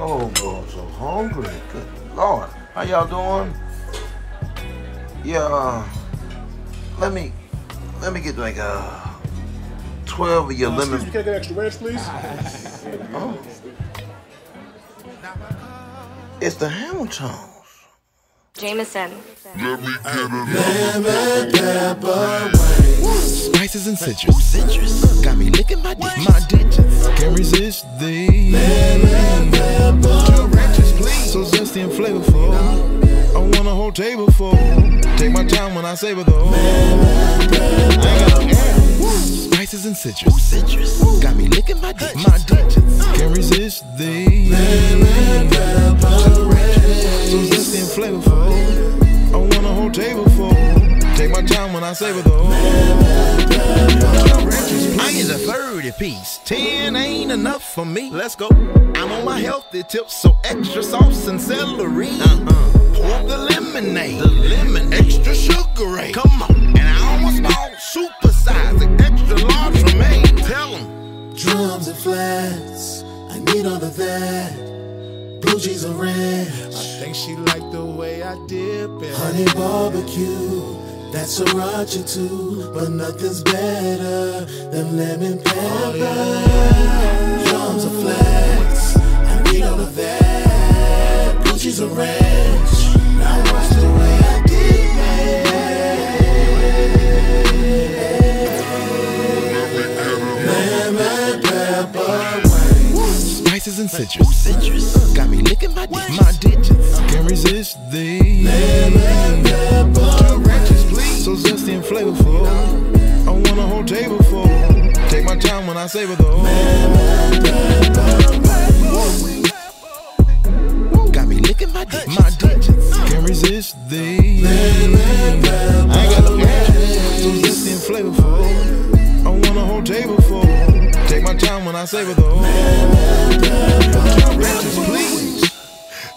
Oh, boy, I'm so hungry. Good Lord. How y'all doing? Yeah, let me, let me get like uh, 12 of your Uh, lemon. excuse me, can I get extra ranch, please? Oh. It's the Hamiltones. Jameson. Spices and citrus. citrus. Got me licking my digits. My digits. Can't resist these. Two Take my time when I savor those. Spices and citrus. citrus. Got me licking my digits. My. Can't resist these. So zesty and flavorful. I want a whole table full. Take my time when I savor those. I get a 30 piece. 10 ain't enough for me. Let's go. I'm on my healthy tips, so extra sauce and celery. Uh-uh. Pour the lemonade. The lemon. Extra sugar. Come on. And I almost bought super size. Extra large for me. Tell them. Drums and flats, I need all of that. Blue cheese and ranch, Think she liked the way I dip it. honey barbecue, that's sriracha too. But nothing's better than lemon pepper. Oh, yeah. Drums and flats, and citrus. citrus. Got me licking my digits. My digits. Can't resist these. Two ranches, please. So zesty and flavorful. I want a whole table full. Take my time when I savor those. Got me licking my digits. My digits. Can't resist these. Take my time when I savor those. Two ranches, please.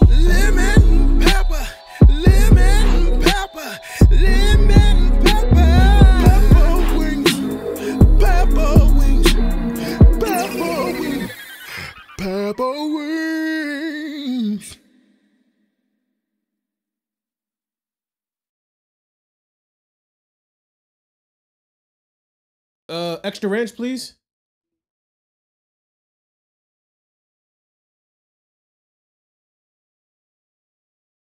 Lemon pepper, lemon pepper, lemon pepper. Pepper wings, pepper wings, pepper wings, pepper wings. Uh, extra ranch, please.